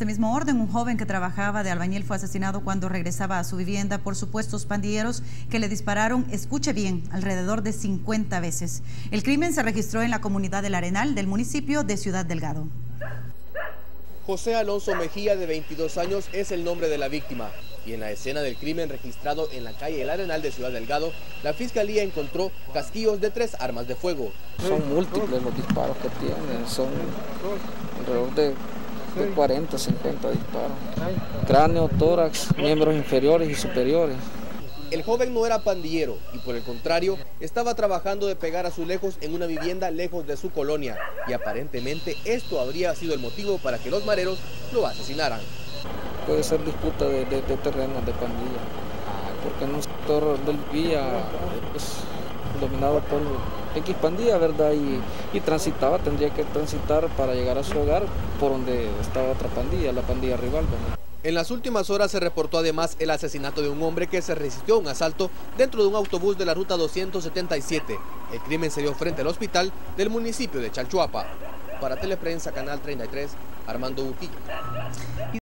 este mismo orden, un joven que trabajaba de albañil fue asesinado cuando regresaba a su vivienda por supuestos pandilleros que le dispararon, escuche bien, alrededor de 50 veces. El crimen se registró en la comunidad del Arenal del municipio de Ciudad Delgado. José Alonso Mejía, de 22 años, es el nombre de la víctima. Y en la escena del crimen registrado en la calle El Arenal de Ciudad Delgado, la fiscalía encontró casquillos de tres armas de fuego. Son múltiples los disparos que tienen, son alrededor de, de 40, 50 disparos. Cráneo, tórax, miembros inferiores y superiores. El joven no era pandillero y por el contrario estaba trabajando de pegar a lejos en una vivienda lejos de su colonia y aparentemente esto habría sido el motivo para que los mareros lo asesinaran. Puede ser disputa de, de, de terrenos de pandilla, en un sector del vía es dominado por X pandilla, ¿verdad? Y, transitaba, tendría que transitar para llegar a su hogar por donde estaba otra pandilla, la pandilla rival. ¿verdad? En las últimas horas se reportó además el asesinato de un hombre que se resistió a un asalto dentro de un autobús de la ruta 277. El crimen se dio frente al hospital del municipio de Chalchuapa. Para Teleprensa, Canal 33, Armando Butilla.